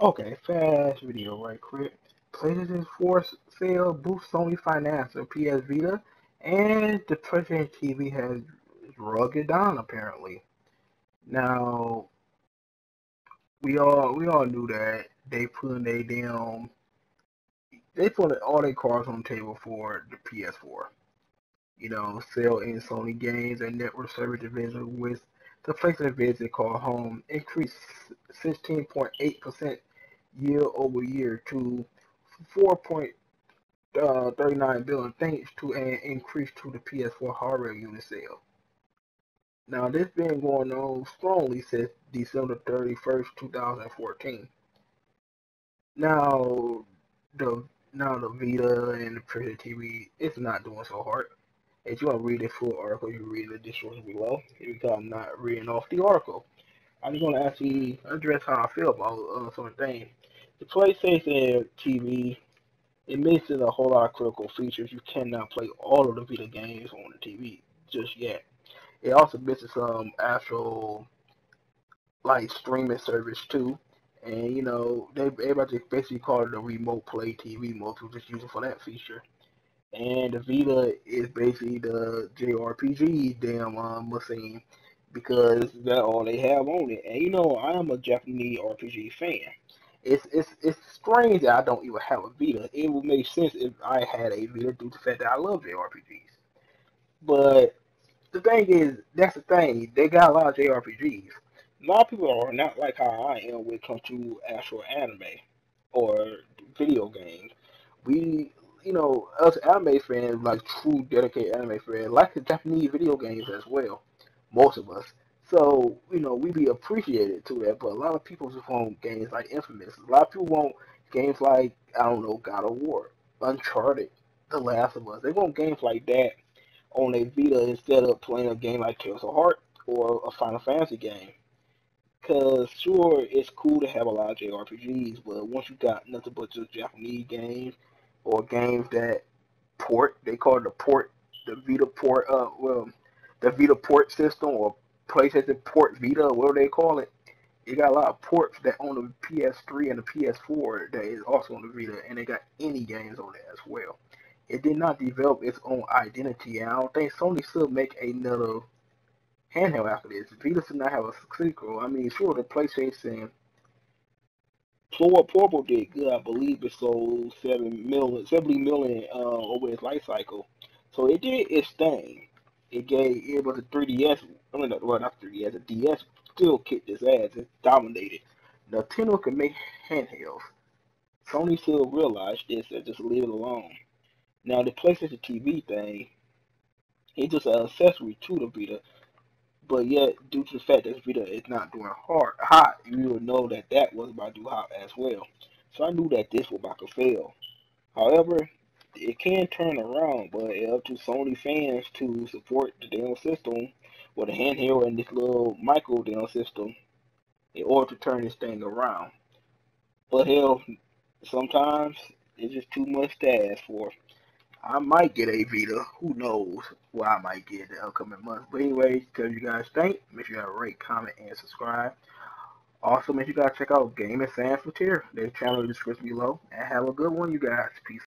Okay, fast video right quick. PlayStation 4 sale boosts Sony finance of PS Vita, and the PlayStation TV has rugged down apparently. Now, we all we all knew that they put their damn they put all their cards on the table for the PS4. You know, sell in Sony games and network service division with the PlayStation division called Home increased 16.8% year over year to 4.39 uh, billion thanks to an increase to the PS4 hardware unit sale. Now, this been going on strongly since December 31st, 2014. Now, the now the Vita and the Printer TV, it's not doing so hard. If you want to read the full article, you read the description below. Because I'm not reading off the article. I'm just going to actually address how I feel about uh, some things. The PlayStation TV, it misses a whole lot of critical features. You cannot play all of the Vita games on the TV just yet. It also misses some actual like streaming service too. And you know, they everybody basically call it a remote play TV mode, so just use it for that feature. And the Vita is basically the JRPG damn um, machine because that's all they have on it. And you know, I am a Japanese RPG fan. It's it's it's strange that I don't even have a Vita. It would make sense if I had a Vita due to the fact that I love JRPGs. But the thing is, that's the thing. They got a lot of JRPGs. A lot of people are not like how I am when it comes to actual anime or video games. We, you know, us anime fans, like true dedicated anime fans, like the Japanese video games as well. Most of us. So, you know, we be appreciated to that, but a lot of people just want games like Infamous. A lot of people want games like, I don't know, God of War, Uncharted, The Last of Us. They want games like that on a Vita instead of playing a game like Tales of Heart or a Final Fantasy game. Because, sure, it's cool to have a lot of JRPGs, but once you got nothing but just Japanese games or games that port, they call it the port, the Vita port, uh, well, the Vita port system or PlayStation Port Vita, or whatever they call it. It got a lot of ports that on the PS3 and the PS4 that is also on the Vita, and they got any games on it as well it did not develop its own identity. And I don't think Sony should make another handheld after this. Vita should not have a sequel. I mean, sure, the PlayStation Portable did good. I believe it sold seven million, seventy million uh, over its life cycle. So it did its thing. It gave it was a 3DS. I mean, well, not 3DS. A DS still kicked its ass. It dominated. Nintendo can make handhelds. Sony still realized this and just leave it alone. Now the PlayStation TV thing, it's just an accessory to the Vita, but yet due to the fact that Vita is not doing hard hot, you would know that that was about to do hot as well. So I knew that this was about to fail. However, it can turn around, but it's up to Sony fans to support the damn system with a handheld and this little micro damn system in order to turn this thing around. But hell, sometimes it's just too much to ask for. I might get a Vita. Who knows what I might get in the upcoming months. But anyway, tell you guys think. Make sure you guys rate, comment, and subscribe. Also, make sure you guys check out Gaming Sans Frontier. Their channel in the description below. And have a good one, you guys. Peace.